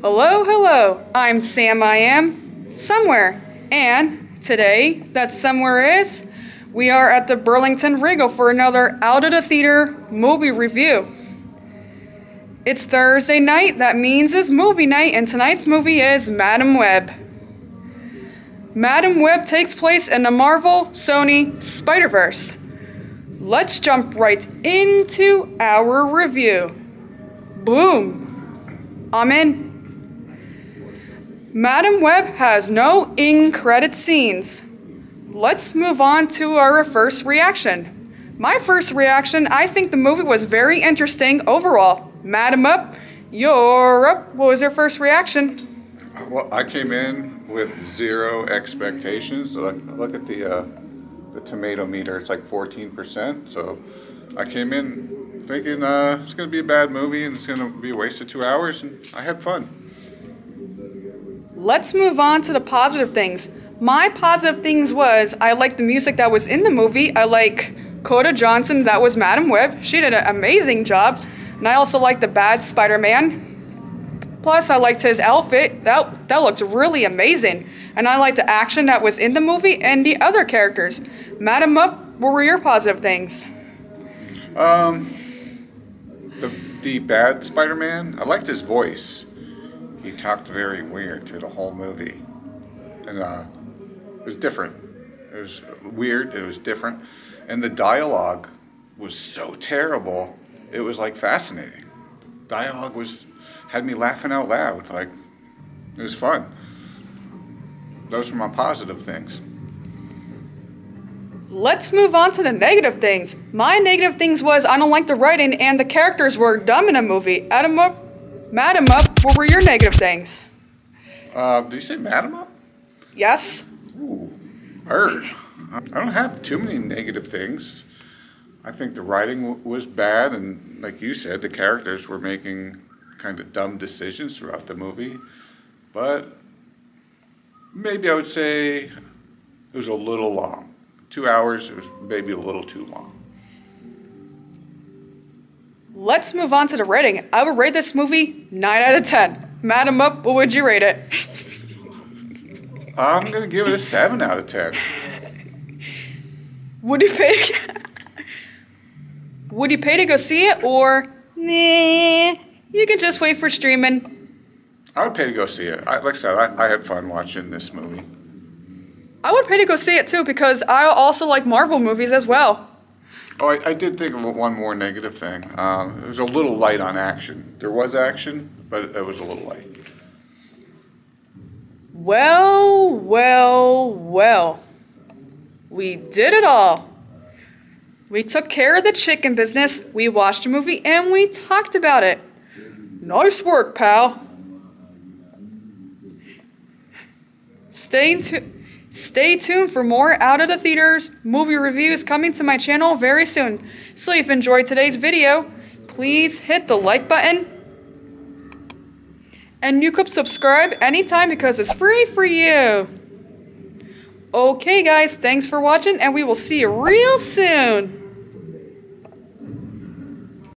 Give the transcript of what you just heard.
Hello, hello. I'm Sam I am somewhere. And today that somewhere is we are at the Burlington Regal for another out of the theater movie review. It's Thursday night, that means it's movie night, and tonight's movie is Madame Web. Madame Web takes place in the Marvel Sony Spider Verse. Let's jump right into our review. Boom! I'm in. Madame Web has no in credit scenes. Let's move on to our first reaction. My first reaction, I think the movie was very interesting overall. Madam Up, you're up. What was your first reaction? Well, I came in with zero expectations. Look, look at the uh, the tomato meter; it's like 14%. So I came in thinking uh, it's going to be a bad movie and it's going to be a waste of two hours, and I had fun. Let's move on to the positive things. My positive things was I like the music that was in the movie. I like Dakota Johnson, that was Madam Web. She did an amazing job. And I also like the bad Spider-Man. Plus, I liked his outfit. That that looked really amazing. And I liked the action that was in the movie and the other characters. Madam Up, what were your positive things? Um, the the bad Spider-Man. I liked his voice. He talked very weird through the whole movie, and uh, it was different. It was weird. It was different, and the dialogue was so terrible. It was like fascinating. Dialogue was had me laughing out loud. Like it was fun. Those were my positive things. Let's move on to the negative things. My negative things was I don't like the writing and the characters were dumb in a movie. Adam up, Madam up, what were your negative things? Uh, did you say Madam Up? Yes. Ooh, bird. I don't have too many negative things. I think the writing w- was bad, and like you said, the characters were making kind of dumb decisions throughout the movie. But maybe I would say it was a little long. Two hours, it was maybe a little too long. Let's move on to the rating. I would rate this movie 9 out of 10. Madam Up, what would you rate it? I'm going to give it a 7 out of 10. Would you pay to, Would you pay to go see it or nah, you can just wait for streaming? I would pay to go see it. I, like I said, I, I had fun watching this movie. I would pay to go see it too because I also like Marvel movies as well. Oh, I, I did think of one more negative thing. Um, it was a little light on action. There was action, but it was a little light. Well, well, well. We did it all. We took care of the chicken business, we watched a movie, and we talked about it. Nice work, pal. Stay tuned. Stay tuned for more out of the theaters movie reviews coming to my channel very soon. So if you enjoyed today's video, please hit the like button. And you could subscribe anytime because it's free for you. Okay guys, thanks for watching and we will see you real soon.